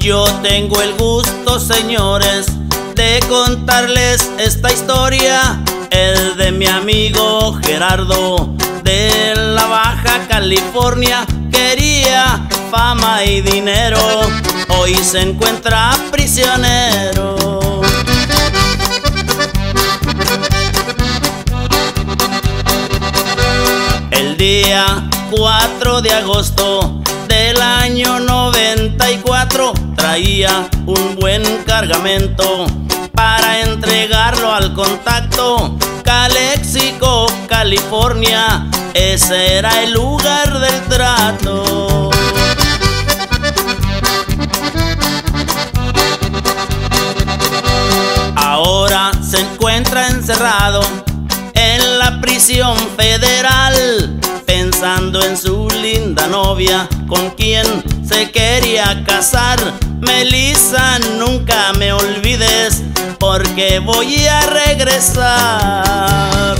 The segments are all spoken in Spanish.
Yo tengo el gusto, señores, de contarles esta historia. El de mi amigo Gerardo de la Baja California. Quería fama y dinero, hoy se encuentra prisionero. El día 4 de agosto del año 94 traía un buen cargamento para entregarlo al contacto Calexico, California, ese era el lugar del trato. Ahora se encuentra encerrado en la prisión federal, pensando en su linda novia con quien se quería casar. Melissa, nunca me olvides porque voy a regresar.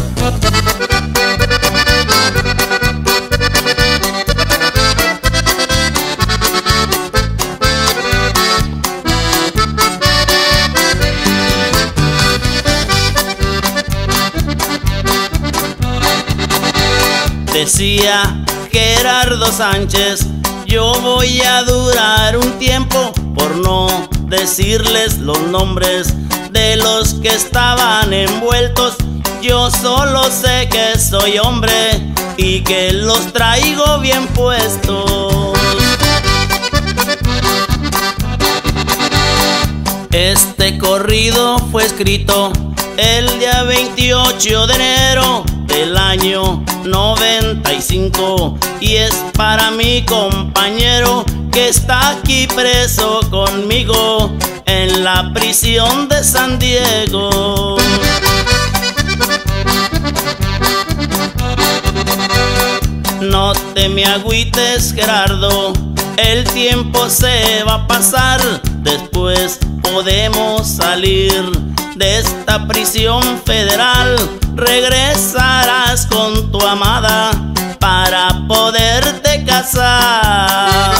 Decía Gerardo Sánchez, yo voy a durar un tiempo por no decirles los nombres de los que estaban envueltos. Yo solo sé que soy hombre y que los traigo bien puestos. Este corrido fue escrito el día 28 de enero del año 95 y es para mi compañero que está aquí preso conmigo en la prisión de San Diego. No te me agüites Gerardo, el tiempo se va a pasar, después podemos salir de esta prisión federal. Con tu amada para poderte casar.